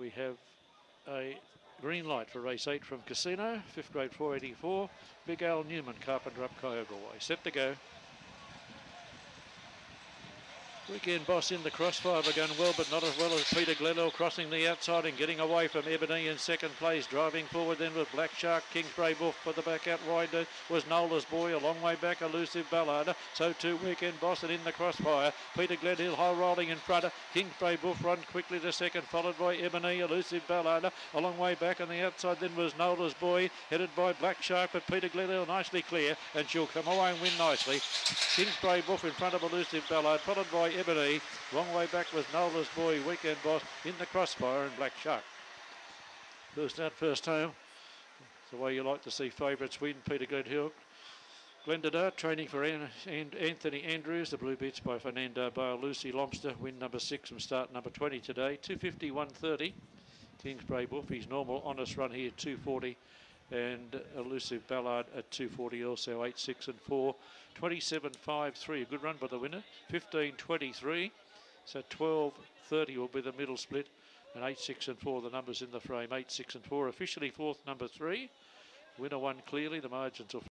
we have a green light for race 8 from Casino, 5th grade 484. Big Al Newman, Carpenter up Kyoga Way. Set to go. Weekend boss in the crossfire, going well, but not as well as Peter Glenelg crossing the outside and getting away from Ebony in second place. Driving forward then with Black Shark, Kingsbury Wolf for the back out wide was Nola's Boy. A long way back, Elusive Ballard. So too Weekend boss and in the crossfire. Peter Glenhill high rolling in front. Of, Kingsbury Wolf run quickly to second, followed by Ebony, Elusive Ballard. A long way back on the outside then was Nola's Boy, headed by Black Shark, but Peter Glenhill nicely clear, and she'll come away and win nicely. Kingsbury Wolf in front of Elusive Ballard, followed by Ebony. Wrong way back with Nola's boy, weekend boss in the crossfire and Black Shark. First out, first home. the way you like to see favourites win. Peter Goodhill. Glendadart training for An- and Anthony Andrews. The Blue Beats by Fernando Bale. Lucy Lobster win number six from start number 20 today. 250, 130. Kingsbury Wolf, his normal honest run here, 240 and Elusive Ballard at 240 also 8 6 and 4 27 5 3 a good run by the winner. 15 23 so 12 30 will be the middle split. And 8 6 and 4 the numbers in the frame. 8 6 and 4 officially fourth number 3 winner won clearly the margins will